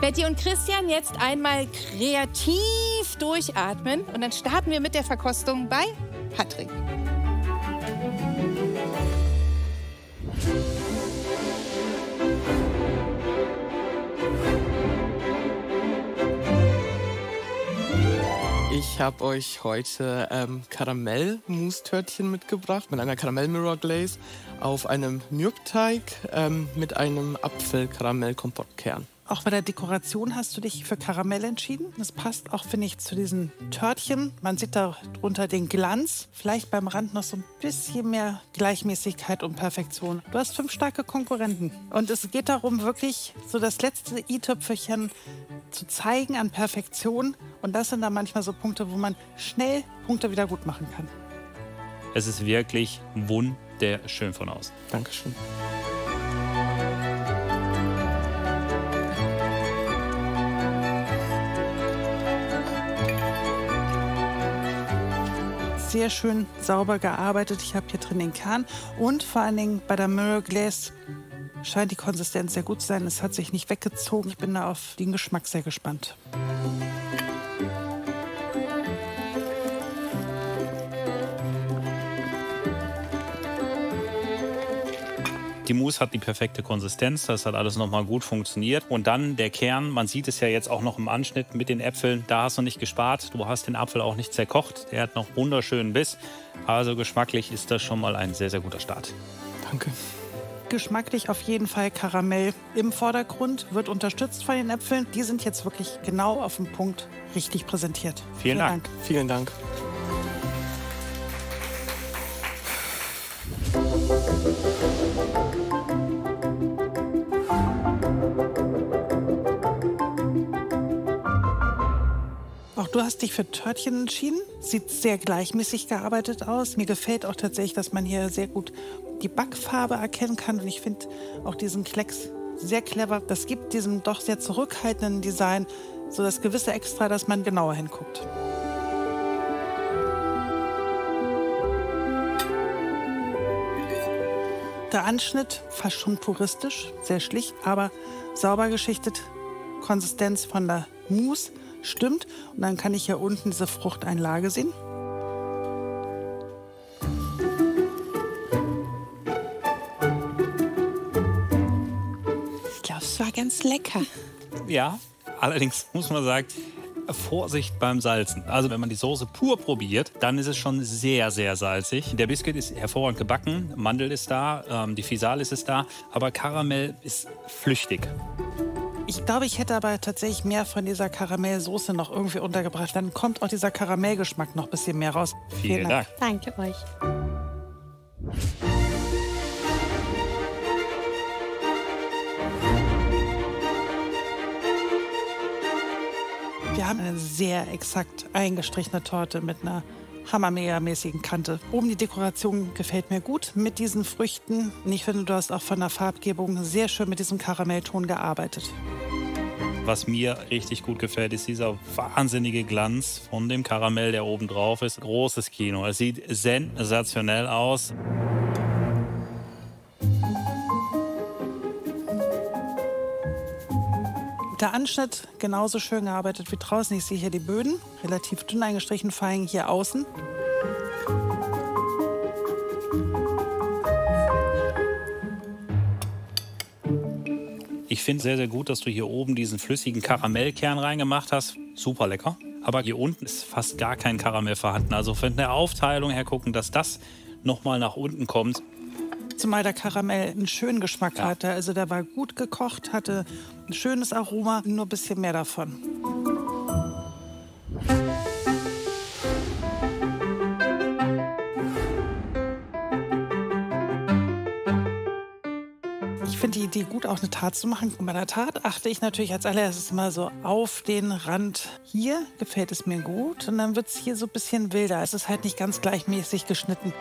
Betty und Christian jetzt einmal kreativ durchatmen und dann starten wir mit der Verkostung bei Patrick. Ich habe euch heute ähm, Karamell-Mousse-Törtchen mitgebracht mit einer Karamell-Mirror Glaze auf einem Mürbeteig ähm, mit einem Apfel-Karamell-Kompottkern. Auch bei der Dekoration hast du dich für Karamell entschieden. Das passt auch, finde ich, zu diesen Törtchen. Man sieht darunter den Glanz. Vielleicht beim Rand noch so ein bisschen mehr Gleichmäßigkeit und Perfektion. Du hast fünf starke Konkurrenten. Und es geht darum, wirklich so das letzte i-Töpfelchen zu zeigen an Perfektion. Und das sind dann manchmal so Punkte, wo man schnell Punkte wieder gut machen kann. Es ist wirklich wunderschön von außen. Dankeschön. Sehr schön sauber gearbeitet. Ich habe hier drin den Kern und vor allen Dingen bei der Mirror Glaze scheint die Konsistenz sehr gut zu sein. Es hat sich nicht weggezogen. Ich bin da auf den Geschmack sehr gespannt. Die Mousse hat die perfekte Konsistenz, das hat alles nochmal gut funktioniert. Und dann der Kern, man sieht es ja jetzt auch noch im Anschnitt mit den Äpfeln, da hast du nicht gespart, du hast den Apfel auch nicht zerkocht, der hat noch wunderschönen Biss. Also geschmacklich ist das schon mal ein sehr, sehr guter Start. Danke. Geschmacklich auf jeden Fall Karamell im Vordergrund, wird unterstützt von den Äpfeln. Die sind jetzt wirklich genau auf den Punkt richtig präsentiert. Vielen, Dank. Vielen Dank. Du hast dich für Törtchen entschieden. Sieht sehr gleichmäßig gearbeitet aus. Mir gefällt auch tatsächlich, dass man hier sehr gut die Backfarbe erkennen kann. Und ich finde auch diesen Klecks sehr clever. Das gibt diesem doch sehr zurückhaltenden Design so das gewisse Extra, dass man genauer hinguckt. Der Anschnitt fast schon puristisch, sehr schlicht, aber sauber geschichtet. Konsistenz von der Mousse stimmt. Und dann kann ich hier unten diese Fruchteinlage sehen. Ich glaube, es war ganz lecker. Ja, allerdings muss man sagen, Vorsicht beim Salzen. Also wenn man die Soße pur probiert, dann ist es schon sehr, sehr salzig. Der Biskuit ist hervorragend gebacken, Mandel ist da, ähm, die Fisalis ist da, aber Karamell ist flüchtig. Ich glaube, ich hätte aber tatsächlich mehr von dieser Karamellsoße noch irgendwie untergebracht. Dann kommt auch dieser Karamellgeschmack noch ein bisschen mehr raus. Vielen, Dank. Danke euch. Wir haben eine sehr exakt eingestrichene Torte mit einer hammermega-mäßigen Kante. Oben die Dekoration gefällt mir gut mit diesen Früchten. Und ich finde, du hast auch von der Farbgebung sehr schön mit diesem Karamellton gearbeitet. Was mir richtig gut gefällt, ist dieser wahnsinnige Glanz von dem Karamell, der oben drauf ist. Großes Kino. Es sieht sensationell aus. Der Anschnitt genauso schön gearbeitet wie draußen. Ich sehe hier die Böden, relativ dünn eingestrichen, fein hier außen. Ich finde sehr, sehr gut, dass du hier oben diesen flüssigen Karamellkern reingemacht hast. Super lecker. Aber hier unten ist fast gar kein Karamell vorhanden. Also von der Aufteilung her gucken, dass das nochmal nach unten kommt. Zumal der Karamell einen schönen Geschmack Ja. hatte. Also der war gut gekocht, hatte ein schönes Aroma, nur ein bisschen mehr davon. Ich finde die Idee gut, auch eine Tat zu machen. Und bei der Tat achte ich natürlich als allererstes mal so auf den Rand. Hier gefällt es mir gut und dann wird es hier so ein bisschen wilder. Es ist halt nicht ganz gleichmäßig geschnitten.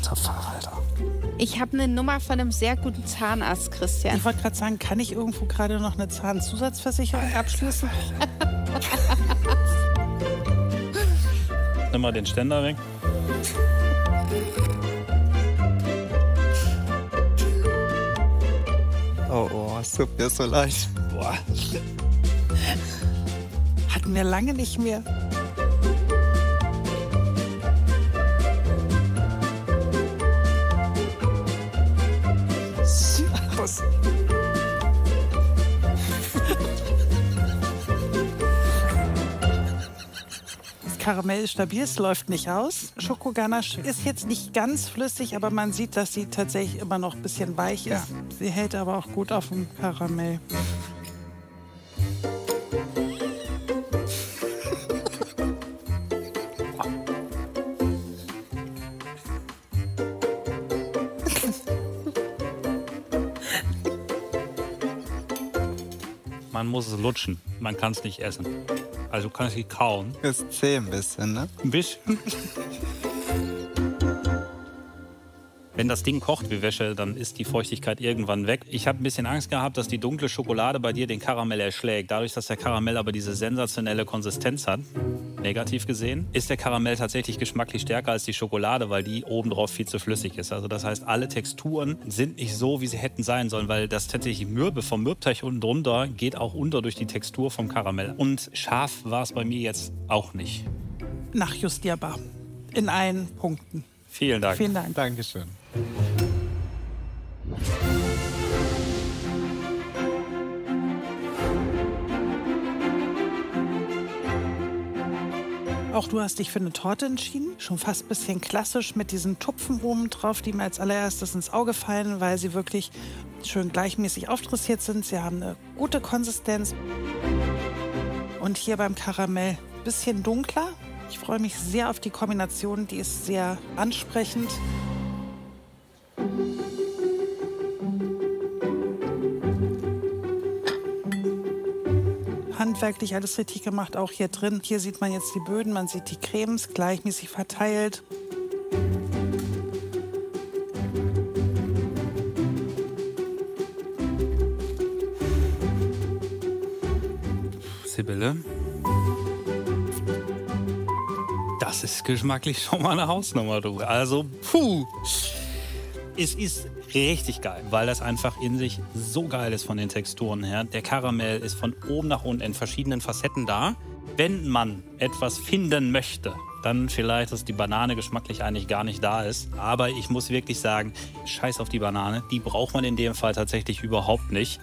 Alter Verwalter. Ich habe eine Nummer von einem sehr guten Zahnarzt, Christian. Ich wollte gerade sagen, kann ich irgendwo gerade noch eine Zahnzusatzversicherung abschließen? Nimm mal den Ständer weg. Oh, oh, es tut mir so leid. Boah. Hatten wir lange nicht mehr. Karamell ist stabil, es läuft nicht aus. Schokoganache ist jetzt nicht ganz flüssig, aber man sieht, dass sie tatsächlich immer noch ein bisschen weich ist. Ja. Sie hält aber auch gut auf dem Karamell. Man muss es lutschen. Man kann es nicht essen. Also du kannst nicht kauen. Ist zäh ein bisschen, ne? Ein bisschen. Wenn das Ding kocht wie Wäsche, dann ist die Feuchtigkeit irgendwann weg. Ich habe ein bisschen Angst gehabt, dass die dunkle Schokolade bei dir den Karamell erschlägt. Dadurch, dass der Karamell aber diese sensationelle Konsistenz hat, negativ gesehen, ist der Karamell tatsächlich geschmacklich stärker als die Schokolade, weil die obendrauf viel zu flüssig ist. Also das heißt, alle Texturen sind nicht so, wie sie hätten sein sollen, weil das tatsächlich Mürbe vom Mürbteig unten drunter geht auch unter durch die Textur vom Karamell. Und scharf war es bei mir jetzt auch nicht. Nachjustierbar. In allen Punkten. Vielen Dank. Vielen Dank. Dankeschön. Auch du hast dich für eine Torte entschieden. Schon fast ein bisschen klassisch mit diesen Tupfen oben drauf, die mir als allererstes ins Auge fallen, weil sie wirklich schön gleichmäßig aufdressiert sind. Sie haben eine gute Konsistenz. Und hier beim Karamell ein bisschen dunkler. Ich freue mich sehr auf die Kombination, die ist sehr ansprechend. Handwerklich alles richtig gemacht, auch hier drin. Hier sieht man jetzt die Böden, man sieht die Cremes gleichmäßig verteilt. Sibylle. Das ist geschmacklich schon mal eine Hausnummer, du. Also, puh. Es ist richtig geil, weil das einfach in sich so geil ist von den Texturen her. Der Karamell ist von oben nach unten in verschiedenen Facetten da. Wenn man etwas finden möchte, dann vielleicht, dass die Banane geschmacklich eigentlich gar nicht da ist. Aber ich muss wirklich sagen, scheiß auf die Banane. Die braucht man in dem Fall tatsächlich überhaupt nicht.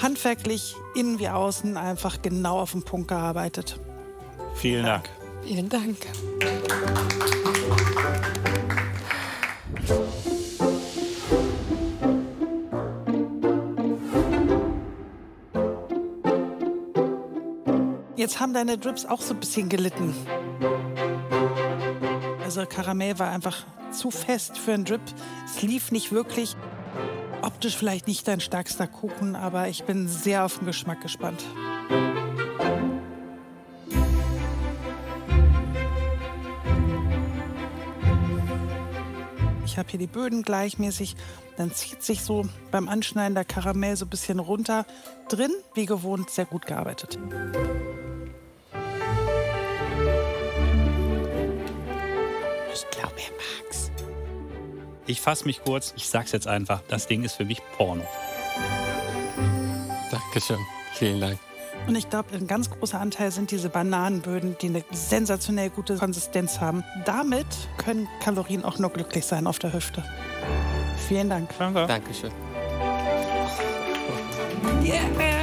Handwerklich, innen wie außen, einfach genau auf den Punkt gearbeitet. Vielen Dank. Vielen Dank. Jetzt haben deine Drips auch so ein bisschen gelitten. Also Karamell war einfach zu fest für einen Drip. Es lief nicht wirklich. Optisch vielleicht nicht dein stärkster Kuchen, aber ich bin sehr auf den Geschmack gespannt. Ich habe hier die Böden gleichmäßig. Dann zieht sich so beim Anschneiden der Karamell so ein bisschen runter. Drin, wie gewohnt, sehr gut gearbeitet. Ich glaube, er mag's. Ich fasse mich kurz. Ich sag's jetzt einfach. Das Ding ist für mich Porno. Dankeschön. Vielen Dank. Und ich glaube, ein ganz großer Anteil sind diese Bananenböden, die eine sensationell gute Konsistenz haben. Damit können Kalorien auch nur glücklich sein auf der Hüfte. Vielen Dank. Danke. Dankeschön. Yeah.